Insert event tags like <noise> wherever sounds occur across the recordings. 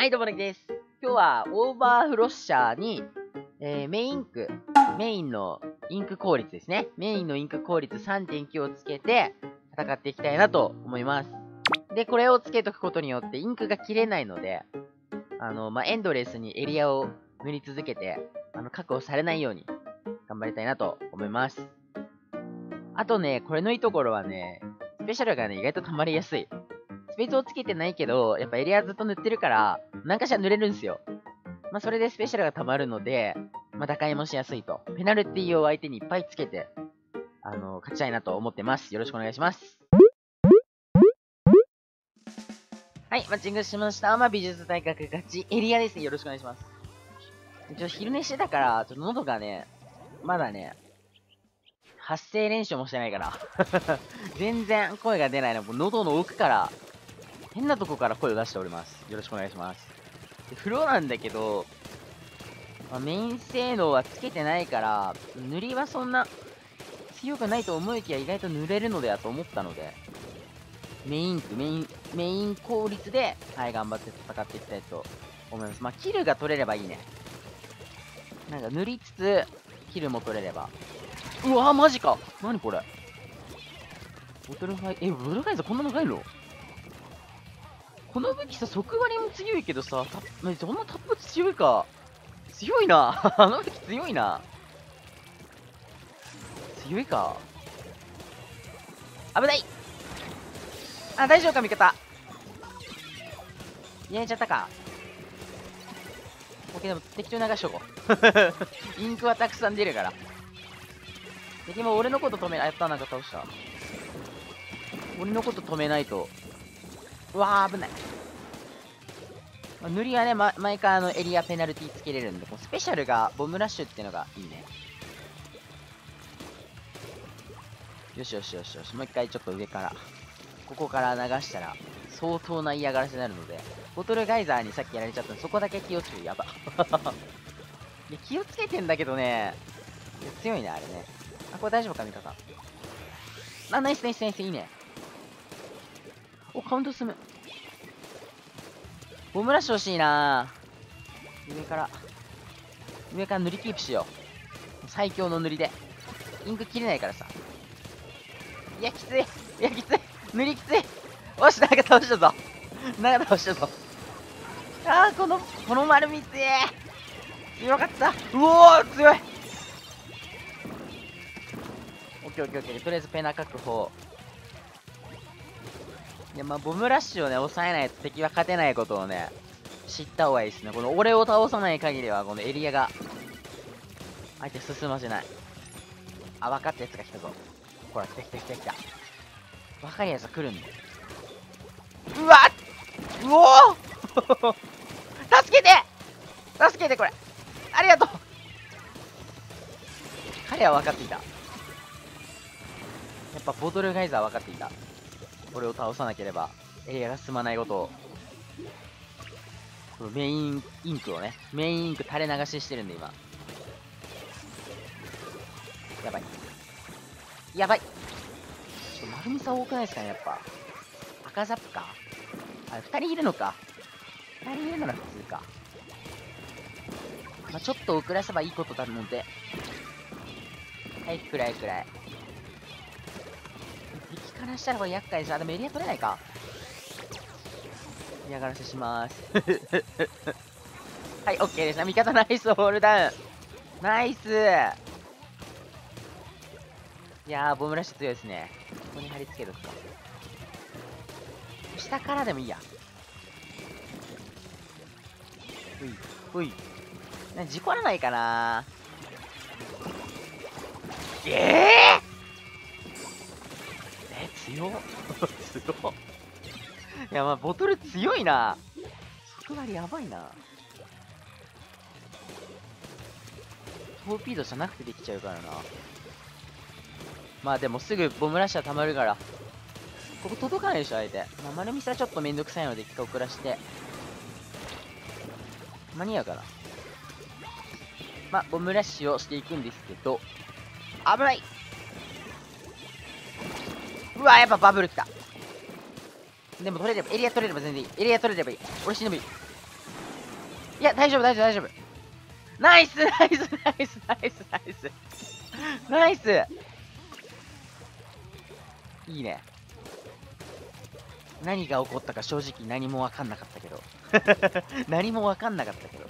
はい、どうもねです。今日はオーバーフロッシャーに、えー、メインク、メインのインク効率ですね。メインのインク効率3.9をつけて戦っていきたいなと思います。で、これをつけとくことによってインクが切れないので、あの、まあ、エンドレスにエリアを塗り続けて、あの、確保されないように頑張りたいなと思います。あとね、これのいいところはね、スペシャルがね、意外と溜まりやすい。スペースをつけてないけど、やっぱエリアずっと塗ってるから、何かしら塗れるんですよ。まあ、それでスペシャルが溜まるので、まあ、打開もしやすいと。ペナルティを相手にいっぱいつけて、あの、勝ちたいなと思ってます。よろしくお願いします。はい、マッチングしました。まあ、美術大学ガチエリアですね。よろしくお願いします。ちょっと昼寝してたから、ちょっと喉がね、まだね、発声練習もしてないから。<laughs> 全然声が出ないの。もう喉の奥から、変なとこから声を出しております。よろしくお願いします。風呂なんだけど、まあメイン性能はつけてないから、塗りはそんな強くないと思いきや意外と塗れるのではと思ったので、メイン区、メイン、メイン効率で、はい、頑張って戦っていきたいと思います。まあ、キルが取れればいいね。なんか塗りつつ、キルも取れれば。うわマジか何これボトルファイ、え、ボトルファイザーこんな長いの？この武器さ、即割も強いけどさ、たそんなタップ強いか。強いな。<laughs> あの武器強いな。強いか。危ないあ、大丈夫か、味方。やれちゃったか。オッケー、でも適当に流しとこう。<laughs> インクはたくさん出るから。敵も俺のこと止め、あ、やった、なんか倒した。俺のこと止めないと。うわー、危ない。まあ塗りはね、ま、毎回あのエリアペナルティつけれるんで、こうスペシャルがボムラッシュっていうのがいいね。よしよしよしよし、もう一回ちょっと上から。ここから流したら、相当な嫌がらせになるので、ボトルガイザーにさっきやられちゃったんで、そこだけ気をつけて、やば。<laughs> いや気をつけてんだけどね、いや強いね、あれね。あ、これ大丈夫か、味方。あ、ナイスナイスナイス、いいね。お、カウント進む。ボムラッシュ欲しいな上から、上から塗りキープしよう。最強の塗りで。インク切れないからさ。いや、きつい。いや、きつい。塗りきつい。おし、なんか倒したぞ。なんか倒したぞ。あー、この、この丸みつえ。強かった。うおー、強い。オッケーオッケーオッケー。とりあえずペナ確保。いや、まあ、ボムラッシュをね、抑えないと敵は勝てないことをね、知った方がいいですね。この俺を倒さない限りは、このエリアが、相手進ませない。あ、分かったやつが来たぞ。ほら、来た来た来た来た。分かるやつが来るんだよ。うわうおー <laughs> 助けて助けてこれありがとう彼は分かっていた。やっぱボトルガイザー分かっていた。俺を倒さなければエリアが進まないことを。このメインインクをね、メインインク垂れ流ししてるんで今。やばい。やばい。ちょっと丸みさ多くないですかね、やっぱ。赤ザップか？あれ、二人いるのか？二人いるなら普通か。まあ、ちょっと遅らせばいいことなので。はい、暗い暗い。からしたらこれ厄介です。あ、でもエリア取れないか。嫌がらせします。<laughs> はい、オッケーです。味方ナイスホールダウン。ナイスいやー、ボムラッシュ強いですね。ここに貼り付けとくか。下からでもいいや。ほい、ほい。な事故らないかなええー、強っ強っ <laughs> いや、まあ、ボトル強いな。即割りやばいな。トーピードじゃなくてできちゃうからな。まあでもすぐボムラッシュは溜まるから。ここ届かないでしょ、相手。まあ、丸見せはちょっとめんどくさいので一回遅らして。間に合うかな。まあ、ボムラッシュをしていくんですけど、危ないうわ、やっぱバブル来た。でも取れれば、エリア取れれば全然いい。エリア取れればいい。俺死んでもいい。いや、大丈夫、大丈夫、大丈夫。ナイス、ナイス、ナイス、ナイス、ナイス。ナイスいいね。何が起こったか正直何もわかんなかったけど。<laughs> 何もわかんなかったけど。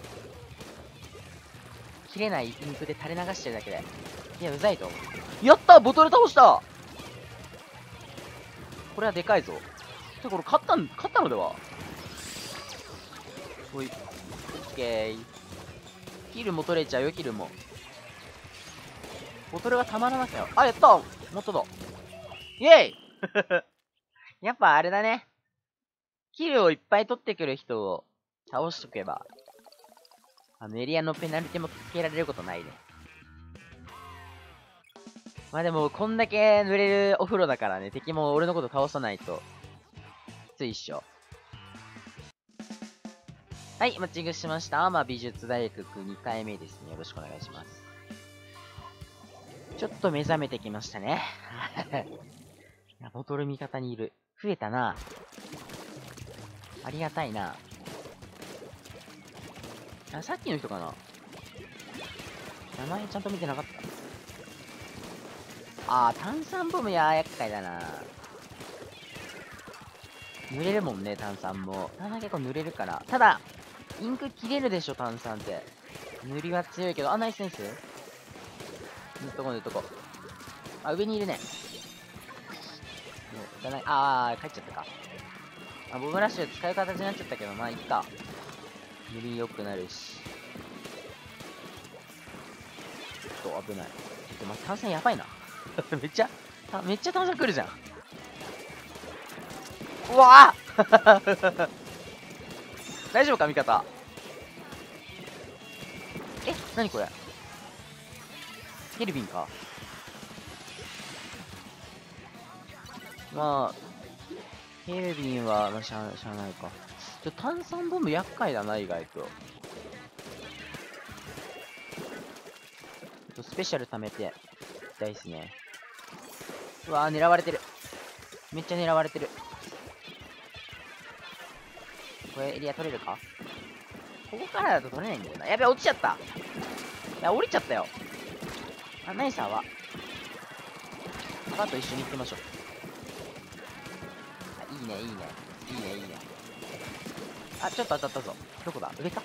切れないインクで垂れ流してるだけで。いや、うざいと思う。やったボトル倒したこれはでかいぞ。てこれ勝ったん、勝ったのでは？おい。オッケー。キルも取れちゃうよ、キルも。ボトルがたまらなかったよ。あ、やったもっとだ。イェイ <laughs> やっぱあれだね。キルをいっぱい取ってくる人を倒しとけば、あのエリアのペナルティもつけられることないね。まあでも、こんだけ濡れるお風呂だからね、敵も俺のこと倒さないと、ついっしょ。はい、マッチングしました。まあ、美術大学2回目ですね。よろしくお願いします。ちょっと目覚めてきましたね。<laughs> ボトル味方にいる。増えたな。ありがたいな。あ、さっきの人かな名前ちゃんと見てなかった。あー、炭酸ボムや、厄介だな。濡れるもんね、炭酸も。炭酸結構濡れるから。ただ、インク切れるでしょ、炭酸って。塗りは強いけど、あ、ナイスナイス。塗っとこう塗っとこう。あ、上にいるね。じゃない、あー、帰っちゃったか。あ、ボムラッシュ使う形になっちゃったけど、まあいっか。より良くなるし。ちょっと危ない。ちょっと待って、炭酸やばいな。<laughs> めっちゃ、めっちゃ炭酸来るじゃん。うわぁ <laughs> 大丈夫か味方。え、なにこれ？ケルビンかまあ、ケルビンは、まあ、しゃ、しゃあないか。ちょ、炭酸ボム厄介だな、意外とスペシャル貯めて、いきたいっすね。うわ、狙われてる。めっちゃ狙われてる。これエリア取れるか？ここからだと取れないんだよな。やべ、落ちちゃった。いや、降りちゃったよ。あ、ナイサーは。パパと一緒に行ってみましょう。いいね、いいね。いいね、いいね。あ、ちょっと当たったぞ。どこだ？上か？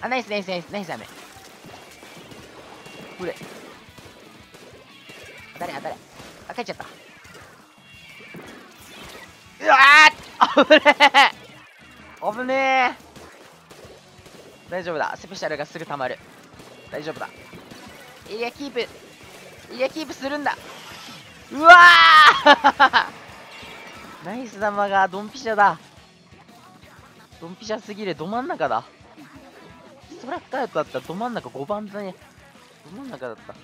あ、ナイス、ナイス、ナイス、ナイス、ダメ。これ。当たれ、当たれ。あ、帰っちゃった。うわー危ねえ危ねえ大丈夫だ。スペシャルがすぐ溜まる。大丈夫だ。エリアキープ。エリアキープするんだ。うわー <laughs> ナイス玉がドンピシャだ。ドンピシャすぎる。ど真ん中だ。ストラッカーだったらど真ん中5番だね。ど真ん中だった。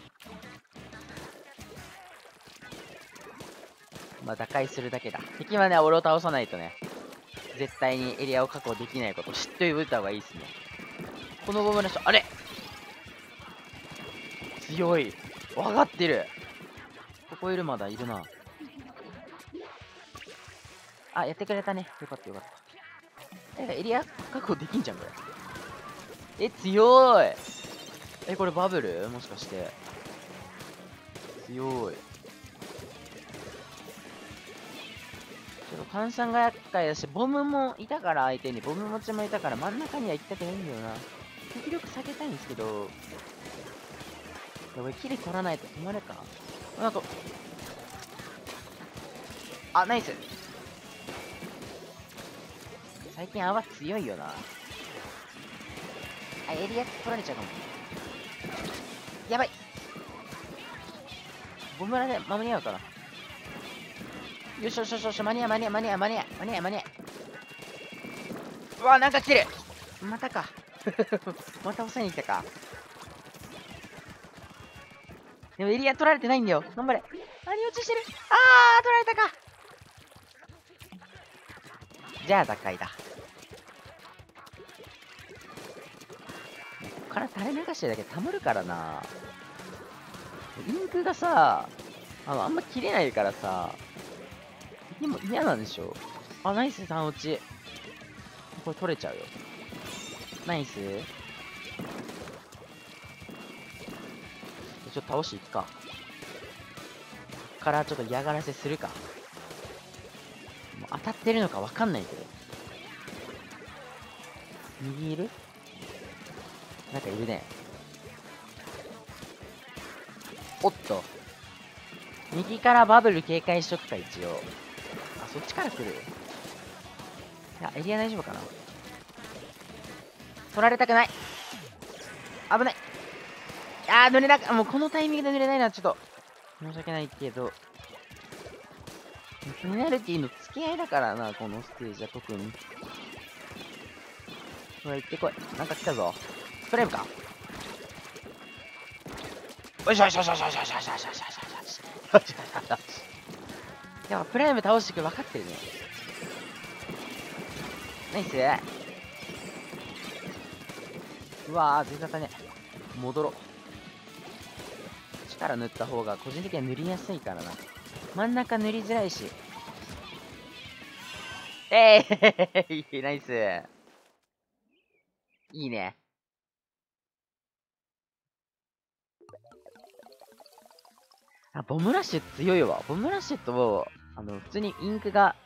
まあ、打開するだけだ。敵はね、俺を倒さないとね、絶対にエリアを確保できないこと知っておいた方がいいですね。このボムの人、あれ強い。分かってる。ここいるまだいるな。あ、やってくれたね。よかったよかった。え、エリア確保できんじゃん、これ。え、強い。え、これバブル？もしかして。強い。ちょっと炭酸が厄介だし、ボムもいたから相手に、ボム持ちもいたから真ん中には行きたくないんだよな。極力避けたいんですけど、やばい、キリ取らないと止まるか。なんか、あ、ナイス最近泡強いよな。あ、エリア取られちゃうかも。やばいボムラで間に合うかな。よしよしよしよし、間に合う間に合う間に合う間に合う間に合う間に合う。うわ、なんか来てるまたか。<laughs> また押さえに来たか。でもエリア取られてないんだよ。頑張れ。何落ちしてるあー、取られたか。じゃあ、奪回だ。こから垂れ流してるだけたまるからな。インクがさ、あの、あんま切れないからさ、でも嫌なんでしょ？あ、ナイス3落ち。これ取れちゃうよ。ナイスちょっと倒していくか。からちょっと嫌がらせするか。もう当たってるのかわかんないけど。右いる？なんかいるね。おっと。右からバブル警戒しとくか、一応。そっちから来る？いや、エリア大丈夫かな？取られたくない危ないあー、濡れなく、もうこのタイミングで濡れないのはちょっと、申し訳ないけど、ペナルティの付き合いだからな、このステージは特に。ほら、行ってこい。なんか来たぞ。スプレームかよしよしよしよしよしよしよしよしよしよしよしよしよしよしやっぱプライム倒してくる分かってるね。ナイスうわー、全然当たね。戻ろう。力塗った方が個人的には塗りやすいからな。真ん中塗りづらいし。えーい <laughs> ナイスいいね。あ、ボムラッシュ強いわ。ボムラッシュと、あの、普通にインクが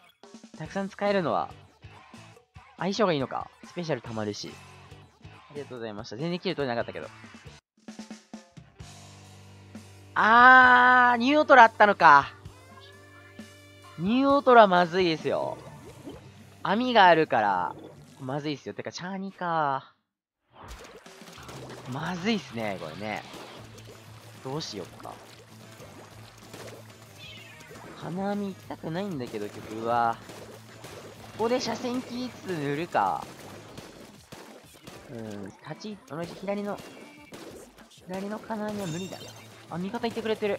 たくさん使えるのは、相性がいいのか。スペシャル玉るし。ありがとうございました。全然切るとりなかったけど。あー、ニューオトラあったのか。ニューオトラまずいですよ。網があるから、まずいっすよ。てか、チャーニーか。まずいっすね、これね。どうしよっか。金網行きたくないんだけど、曲は。ここで車線切りつつ塗るか。うん、立ち、同じ左の、左の金網は無理だ。あ、味方行ってくれてる。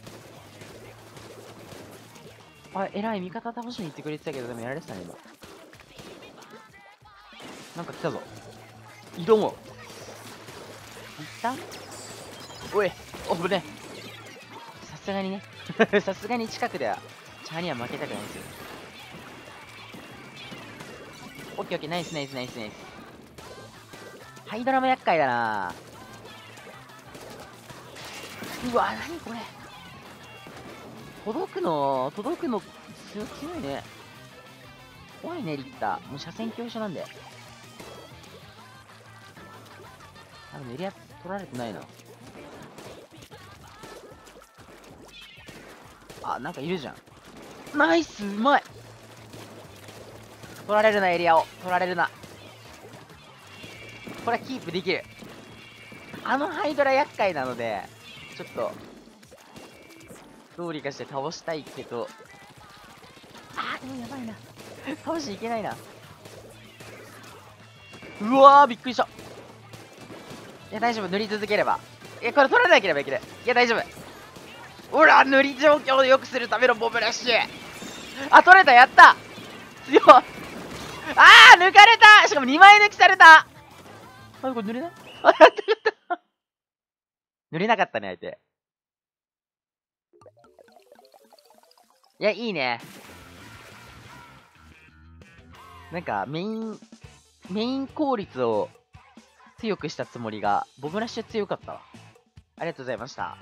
あ、偉い、味方倒しに行ってくれてたけど、でもやられてたね、今。なんか来たぞ。移動も。行った？おい、おぶね。さすがにね。<laughs> さすがに近くでは、チャーには負けたくないですよ。オッケーオッケー、ナイスナイスナイスナイス。ハイドラも厄介だなうわ、なにこれ。届くの、届くの、強強いね。怖いね、リッター。もう車線強者なんで。あ、でもエリア取られてないな。あ、なんかいるじゃん。ナイスうまい取られるな、エリアを。取られるな。これはキープできる。あのハイドラ厄介なので、ちょっと、どうにかして倒したいけど、あー、でもやばいな。倒していけないな。うわー、びっくりした。いや、大丈夫。塗り続ければ。いや、これ取られなければいけない。や、大丈夫。ほら、塗り状況を良くするためのボブラッシュ。あ、取れた、やった強い。あー、抜かれたしかも2枚抜きされたあ、これ塗れない？あ、やったやった塗れなかったね、相手。いや、いいね。なんか、メイン、メイン効率を強くしたつもりが、ボブラッシュ強かったわ。ありがとうございました。